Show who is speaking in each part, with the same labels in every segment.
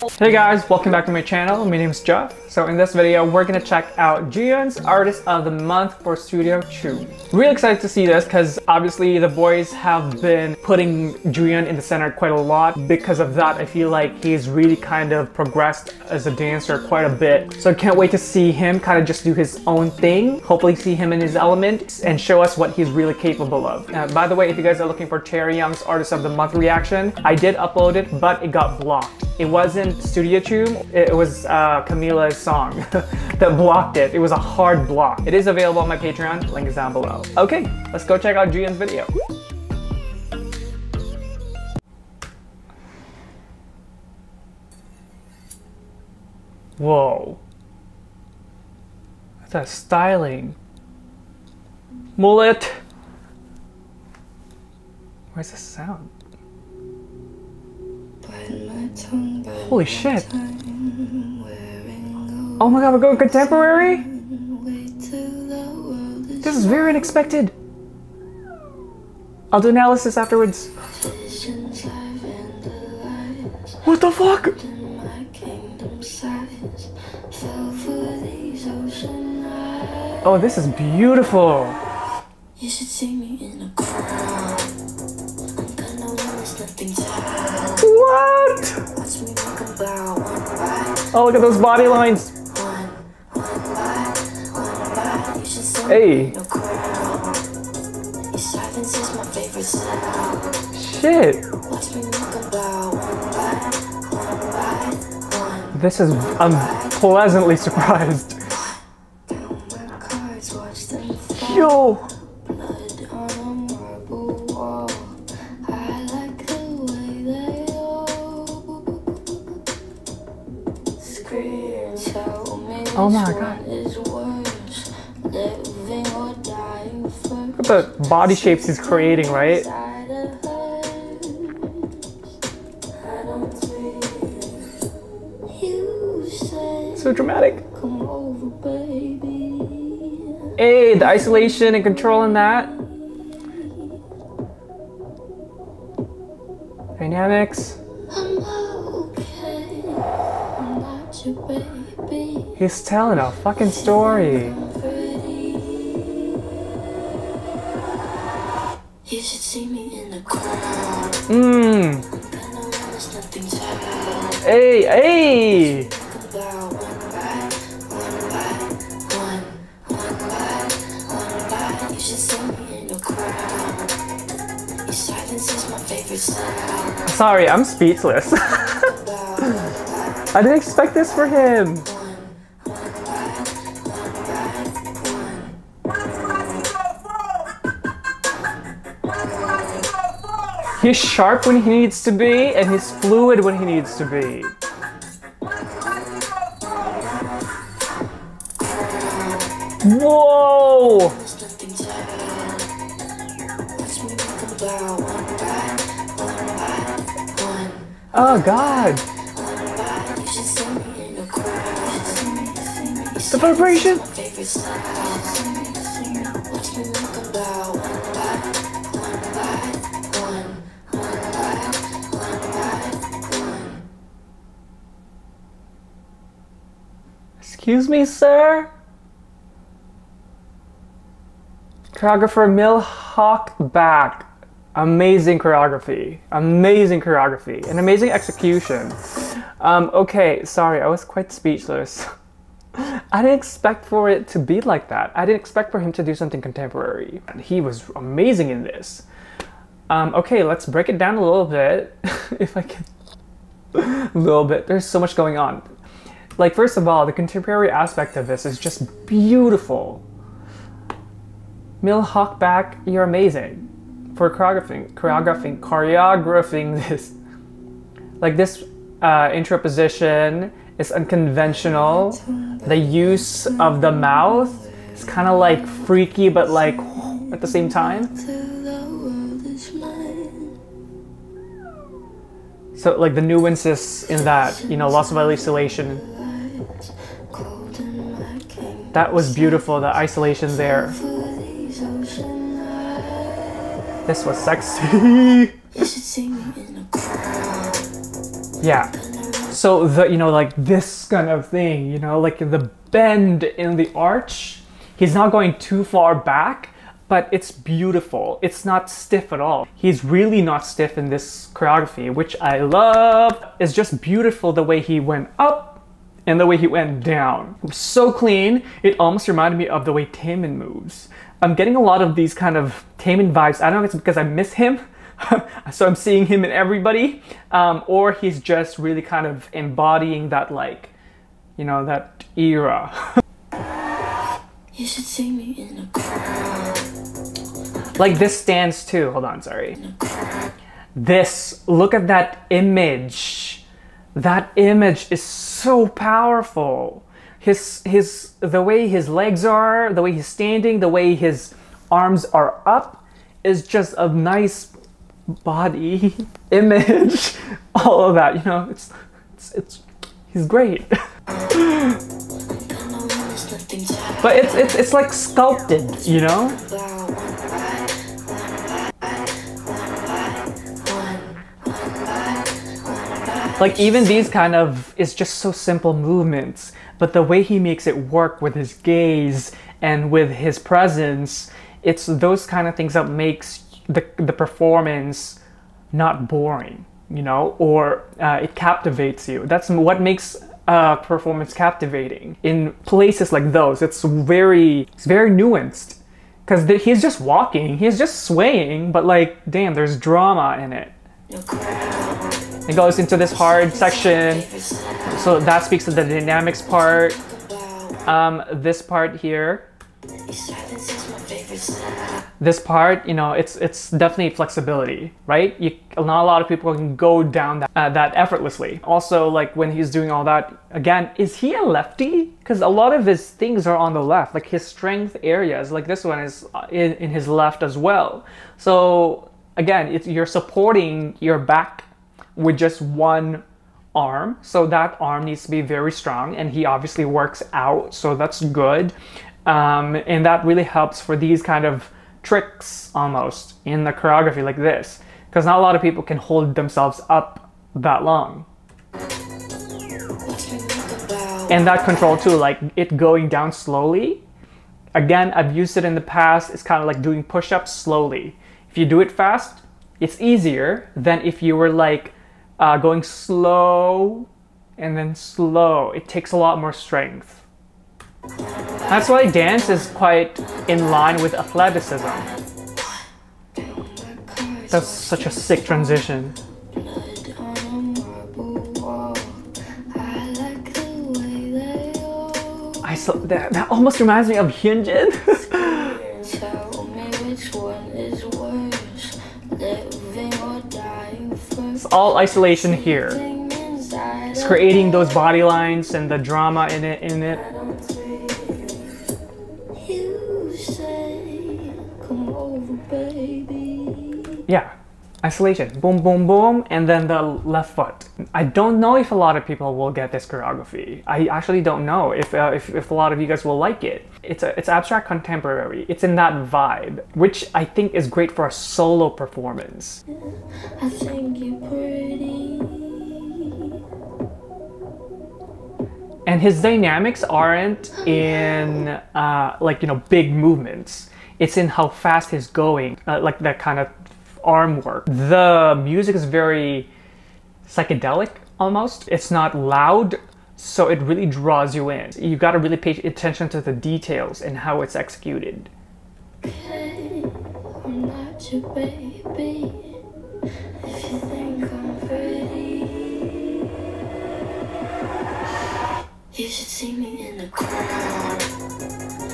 Speaker 1: Hey guys, welcome back to my channel. My name is Jeff. So in this video, we're gonna check out Juyeon's Artist of the Month for Studio Choom. Really excited to see this because obviously the Boyz have been putting Juyeon in the center quite a lot. Because of that, I feel like he's really kind of progressed as a dancer quite a bit. So I can't wait to see him kind of just do his own thing. Hopefully see him in his element and show us what he's really capable of. Uh, by the way, if you guys are looking for Chaeryeong's Artist of the Month reaction, I did upload it, but it got blocked. It wasn't Studio Choom, it was uh, Camila's song that blocked it. It was a hard block. It is available on my Patreon, link is down below. Okay, let's go check out Juyeon's video. Whoa. That's that styling. Mullet. Where's the sound? Holy shit. Oh my god, we're going contemporary? This is very unexpected. I'll do analysis afterwards. What the fuck? Oh, this is beautiful. You should see me in a Oh, look at those body lines. Hey. Shit. This is, I'm pleasantly surprised. Yo. Oh my god. Look at the body shapes he's creating, right? So dramatic. Hey, the isolation and controlling that. Dynamics. He's telling a fucking story. You should see me in the crown. Mmm. Hey, hey! Sorry, I'm speechless. I didn't expect this for him. He's sharp when he needs to be, and he's fluid when he needs to be. Whoa! Oh god! The vibration! Excuse me, sir? Choreographer Mil Hawk back. Amazing choreography. Amazing choreography. An amazing execution. Um, okay, sorry, I was quite speechless. I didn't expect for it to be like that. I didn't expect for him to do something contemporary. And he was amazing in this. Um, okay, let's break it down a little bit, if I can. a little bit. There's so much going on. Like, first of all, the contemporary aspect of this is just beautiful. Mihawk Back, you're amazing for choreographing, choreographing, choreographing this. Like this uh, intro position is unconventional. The use of the mouth is kind of like freaky, but like at the same time. So like the nuances in that, you know, loss of isolation that was beautiful, the isolation there. This was sexy. yeah. So the you know like this kind of thing, you know, like the bend in the arch, he's not going too far back, but it's beautiful. It's not stiff at all. He's really not stiff in this choreography, which I love. It's just beautiful the way he went up and the way he went down. So clean, it almost reminded me of the way Taemin moves. I'm getting a lot of these kind of Taemin vibes. I don't know if it's because I miss him, so I'm seeing him in everybody, um, or he's just really kind of embodying that like, you know, that era. you should see me in a crown. Like this stands too. Hold on, sorry. This, look at that image. That image is so powerful. His, his, the way his legs are, the way he's standing, the way his arms are up is just a nice body image. All of that, you know, it's, it's, it's he's great. but it's, it's, it's like sculpted, you know? Like even these kind of, it's just so simple movements, but the way he makes it work with his gaze and with his presence, it's those kind of things that makes the, the performance not boring, you know, or uh, it captivates you. That's what makes a performance captivating. In places like those, it's very, it's very nuanced because he's just walking, he's just swaying, but like, damn, there's drama in it. It goes into this hard section. So that speaks to the dynamics part. Um, this part here. This part, you know, it's it's definitely flexibility, right? You, not a lot of people can go down that, uh, that effortlessly. Also, like when he's doing all that, again, is he a lefty? Because a lot of his things are on the left, like his strength areas, like this one is uh, in, in his left as well. So again, it's, you're supporting your back with just one arm. So that arm needs to be very strong and he obviously works out. So that's good. Um, and that really helps for these kind of tricks almost in the choreography like this. Because not a lot of people can hold themselves up that long. And that control too, like it going down slowly. Again, I've used it in the past. It's kind of like doing push-ups slowly. If you do it fast, it's easier than if you were like uh, going slow and then slow. It takes a lot more strength. That's why dance is quite in line with athleticism. That's such a sick transition. I so that, that almost reminds me of Hyunjin. all isolation here. It's creating those body lines and the drama in it in it. Yeah, isolation, boom, boom, boom, and then the left foot. I don't know if a lot of people will get this choreography. I actually don't know if, uh, if, if, a lot of you guys will like it. It's, a, it's abstract contemporary. It's in that vibe, which I think is great for a solo performance. I think you're pretty. And his dynamics aren't in uh, like, you know, big movements. It's in how fast he's going, uh, like that kind of arm work. The music is very psychedelic almost. It's not loud, so it really draws you in. You gotta really pay attention to the details and how it's executed. Okay,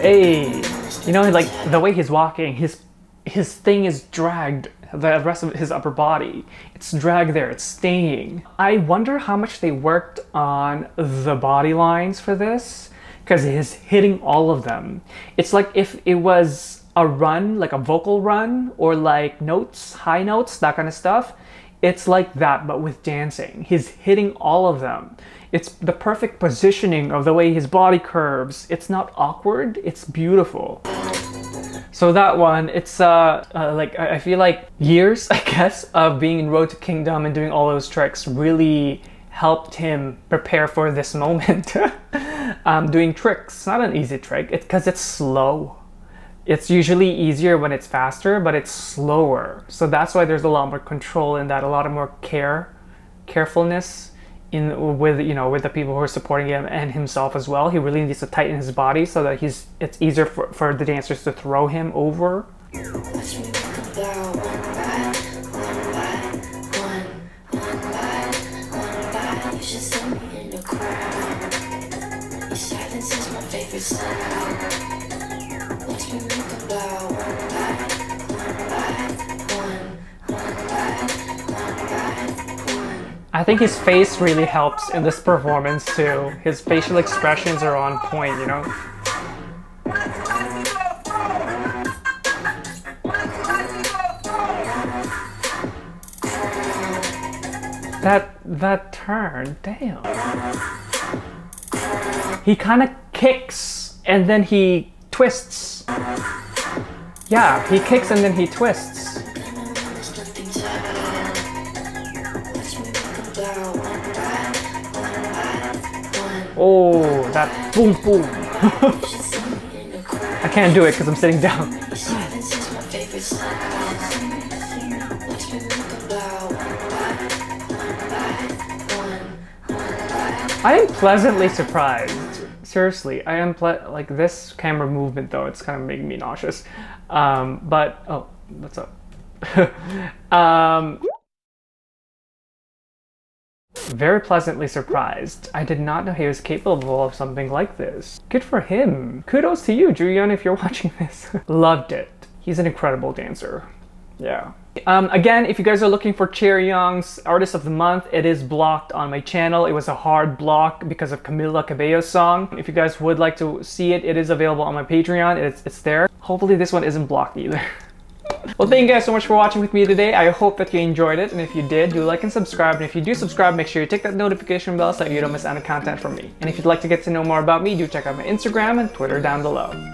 Speaker 1: Hey, you know, like the way he's walking, his his thing is dragged the rest of his upper body. It's dragged there, it's staying. I wonder how much they worked on the body lines for this, because he's hitting all of them. It's like if it was a run, like a vocal run, or like notes, high notes, that kind of stuff. It's like that, but with dancing. He's hitting all of them. It's the perfect positioning of the way his body curves. It's not awkward, it's beautiful. So that one, it's uh, uh, like I feel like years, I guess, of being in Road to Kingdom and doing all those tricks really helped him prepare for this moment. um, doing tricks, not an easy trick, because it's slow. It's usually easier when it's faster, but it's slower. So that's why there's a lot more control in that, a lot of more care, carefulness in with you know with the people who are supporting him and himself as well. He really needs to tighten his body so that he's it's easier for, for the dancers to throw him over. I think his face really helps in this performance too. His facial expressions are on point, you know? That that turn, damn. He kind of kicks and then he twists. Yeah, he kicks and then he twists. Oh, that boom boom. I can't do it because I'm sitting down. I am pleasantly surprised. Seriously, I am ple- like this camera movement though. It's kind of making me nauseous. Um, but oh, what's up? um, very pleasantly surprised. I did not know he was capable of something like this. Good for him. Kudos to you, Juyeon, if you're watching this. Loved it. He's an incredible dancer. Yeah. Um, again, if you guys are looking for Chaeryeong's Artist of the Month, it is blocked on my channel. It was a hard block because of Camila Cabello's song. If you guys would like to see it, it is available on my Patreon. It's, it's there. Hopefully this one isn't blocked either. Well, thank you guys so much for watching with me today. I hope that you enjoyed it, and if you did, do like and subscribe. And if you do subscribe, make sure you tick that notification bell so you don't miss any content from me. And if you'd like to get to know more about me, do check out my Instagram and Twitter down below.